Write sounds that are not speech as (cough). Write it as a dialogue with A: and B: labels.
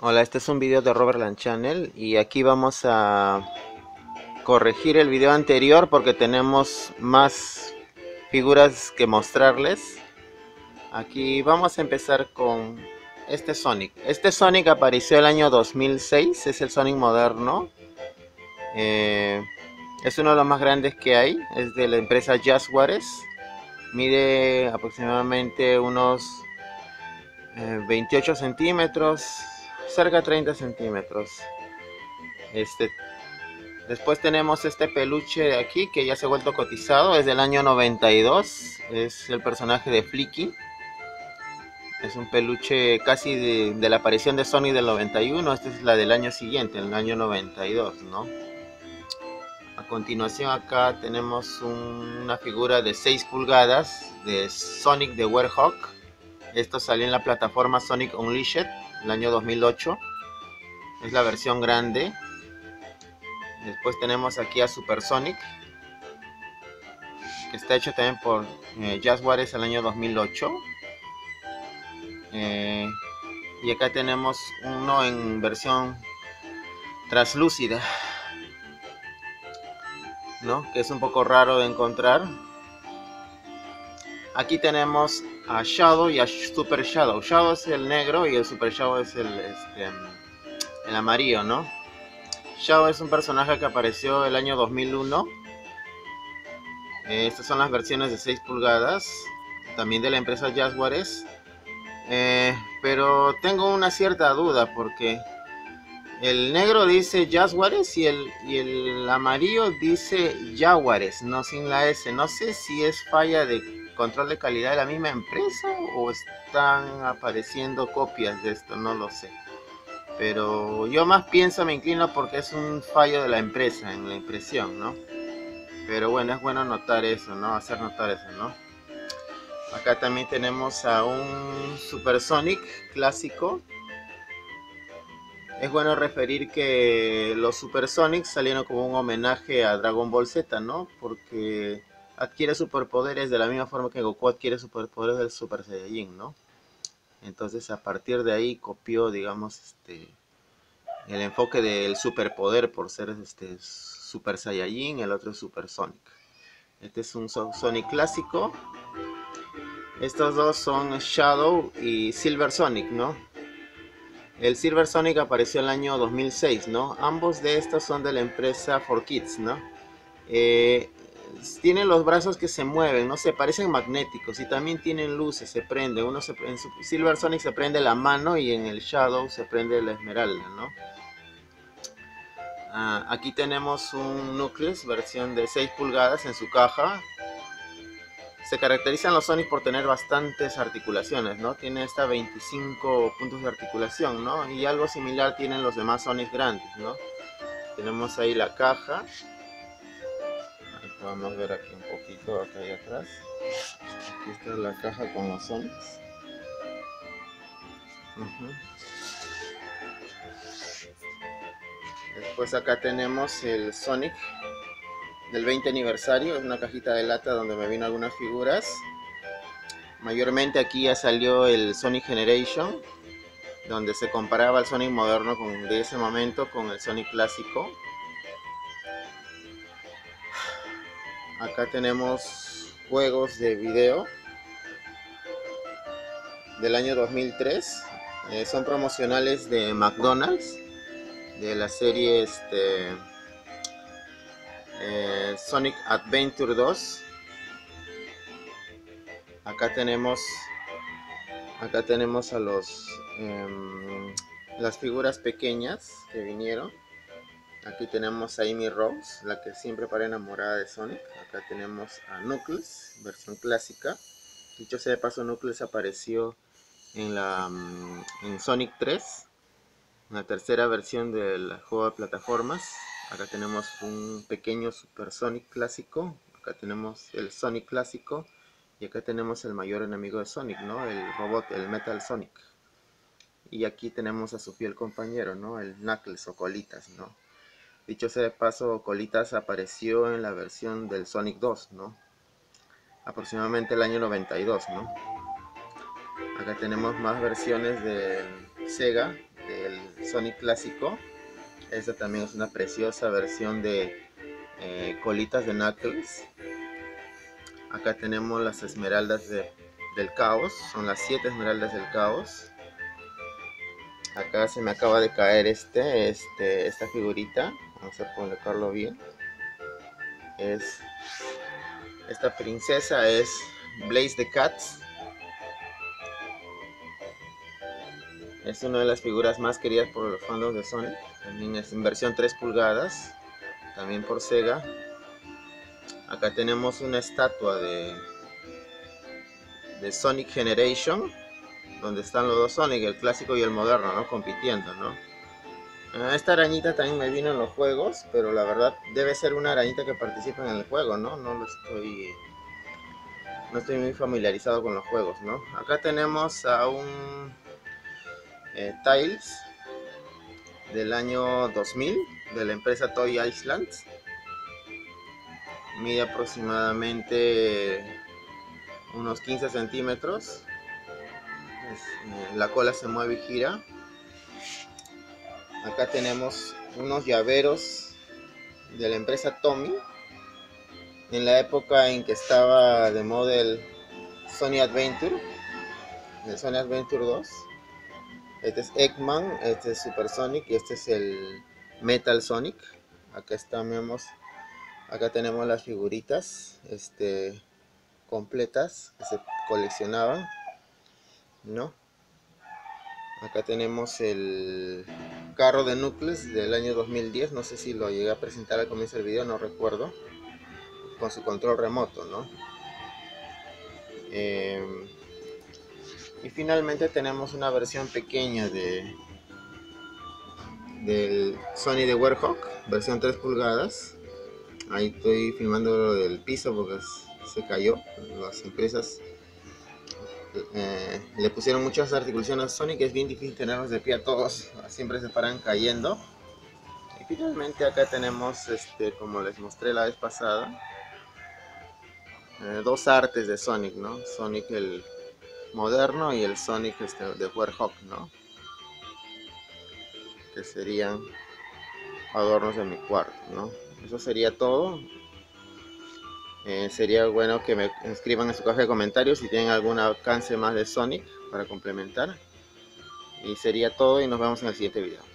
A: Hola, este es un video de Robert Land Channel y aquí vamos a corregir el video anterior porque tenemos más figuras que mostrarles. Aquí vamos a empezar con este Sonic. Este Sonic apareció el año 2006, es el Sonic moderno. Eh, es uno de los más grandes que hay, es de la empresa Jazzwares. Mide aproximadamente unos 28 eh, centímetros, cerca 30 centímetros. Este, después tenemos este peluche de aquí que ya se ha vuelto cotizado, es del año 92, es el personaje de Flicky. Es un peluche casi de, la aparición de Sony del 91, esta es la del año siguiente, el año 92, ¿no? A continuación acá tenemos una figura de 6 pulgadas de Sonic the Werehog. Esto salió en la plataforma Sonic Unleashed el año 2008. Es la versión grande. Después tenemos aquí a Super Sonic. Que está hecho también por eh, Jazzwares el año 2008. Eh, y acá tenemos uno en versión translúcida. ¿no? Que es un poco raro de encontrar. Aquí tenemos a Shadow y a Super Shadow. Shadow es el negro y el Super Shadow es el, este, el amarillo, ¿no? Shadow es un personaje que apareció el año 2001. estas son las versiones de 6 pulgadas, también de la empresa Jaguares. Eh, pero tengo una cierta duda porque el negro dice Jaguares y el, y el amarillo dice Jaguares, no sin la S. No sé si es falla de control de calidad de la misma empresa o están apareciendo copias de esto, no lo sé. Pero yo más pienso, me inclino porque es un fallo de la empresa en la impresión, ¿no? Pero bueno, es bueno notar eso, ¿no? Hacer notar eso, ¿no? Acá también tenemos a un Supersonic clásico. Es bueno referir que los Supersonics salieron como un homenaje a Dragon Ball Z, ¿no? Porque adquiere superpoderes de la misma forma que Goku adquiere superpoderes del Super Saiyajin, ¿no? Entonces a partir de ahí copió, digamos, este el enfoque del superpoder por ser este Super Saiyajin, el otro es Super Sonic. Este es un Sonic clásico. Estos dos son Shadow y Silver Sonic, ¿no? El Silver Sonic apareció en el año 2006, ¿no? Ambos de estos son de la empresa 4Kids, ¿no? Eh, tienen los brazos que se mueven, no se parecen magnéticos y también tienen luces, se prende. Uno se, en Silver Sonic se prende la mano y en el Shadow se prende la esmeralda, ¿no? Ah, aquí tenemos un Nucleus versión de 6 pulgadas en su caja. Se caracterizan los Sonic por tener bastantes articulaciones, ¿no? Tiene esta 25 puntos de articulación, ¿no? Y algo similar tienen los demás Sonic grandes, ¿no? Tenemos ahí la caja A ver aquí un poquito, acá y atrás. Aquí está la caja con los Sonics. Después acá tenemos el Sonic del 20 aniversario. Es una cajita de lata donde me vino algunas figuras. Mayormente aquí ya salió el Sonic Generation, donde se comparaba el Sonic moderno de ese momento con el Sonic clásico. Acá tenemos juegos de video del año 2003 eh, son promocionales de McDonald's de la serie este eh, Sonic Adventure 2 acá tenemos acá tenemos a los em, las figuras pequeñas que vinieron Aquí tenemos a Amy Rose, la que siempre para enamorada de Sonic. Acá tenemos a Knuckles, versión clásica. Dicho sea de paso, Knuckles apareció en, la, mm, en Sonic 3, la tercera versión del juego de plataformas. Acá tenemos un pequeño Super Sonic clásico. Acá tenemos el Sonic clásico. Y acá tenemos el mayor enemigo de Sonic, ¿no? El robot, el Metal Sonic. Y aquí tenemos a su fiel compañero, ¿no? El Knuckles o Colitas, ¿no? Dicho sea de paso, Colitas apareció en la versión del Sonic 2, ¿no? Aproximadamente el año 92, ¿no? Acá tenemos más versiones del Sega, del Sonic clásico. Esta también es una preciosa versión de eh, colitas de Knuckles. Acá tenemos las esmeraldas del caos. Son las 7 esmeraldas del caos. Acá se me acaba de caer este, este, esta figurita. Vamos a colocarlo bien. Es esta princesa es Blaze the Cats. Es una de las figuras más queridas por los fans de Sonic. También es en versión 3 pulgadas. También por Sega. Acá tenemos una estatua de, de Sonic Generation. Donde están los dos Sonic, el clásico y el moderno, ¿no? Compitiendo, ¿no? Esta arañita también me vino en los juegos, pero la verdad debe ser una arañita que participa en el juego, ¿no? No lo estoy no estoy muy familiarizado con los juegos, ¿no? Acá tenemos a un eh, Tiles del año 2000 de la empresa Toy Island. Mide aproximadamente unos 15 centímetros. Eh, la cola se mueve y gira. Acá tenemos unos llaveros de la empresa Tommy en la época en que estaba de moda el Sony Adventure, el Sony Adventure 2. Este es Eggman, este es Super Sonic y este es el Metal Sonic. Acá estamos, acá tenemos las figuritas, este, completas que se coleccionaban, ¿no? Acá tenemos el carro de Nucleus del año 2010, no sé si lo llegué a presentar al comienzo del video, no recuerdo con su control remoto, ¿no? Em, y finalmente tenemos una versión pequeña de del Sony de Werehog, versión 3 pulgadas. Ahí estoy filmando lo del piso porque se cayó. Las empresas eh, le pusieron muchas articulaciones a que es bien difícil tenerlos de pie a todos. (laughs) Siempre se paran cayendo. Y finalmente acá tenemos, este, como les mostré la vez pasada, eh, dos artes de Sonic, ¿no? Sonic el moderno y el Sonic este, de Werehog, ¿no? Que serían adornos de mi cuarto, ¿no? Eso sería todo. Eh, sería bueno que me escriban en su caja de comentarios si tienen algún alcance más de Sonic para complementar. Y sería todo y nos vemos en el siguiente video.